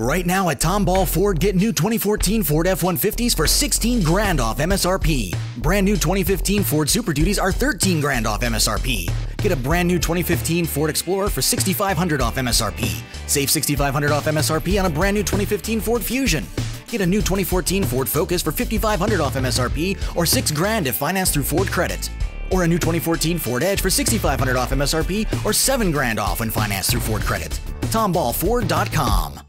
Right now at Tomball Ford, get new 2014 Ford F-150s for 16 grand off MSRP. Brand new 2015 Ford Super Duties are 13 grand off MSRP. Get a brand new 2015 Ford Explorer for 6500 off MSRP. Save 6500 off MSRP on a brand new 2015 Ford Fusion. Get a new 2014 Ford Focus for 5500 off MSRP or 6 grand if financed through Ford Credit. Or a new 2014 Ford Edge for 6500 off MSRP or 7 grand off when financed through Ford Credit. TomballFord.com.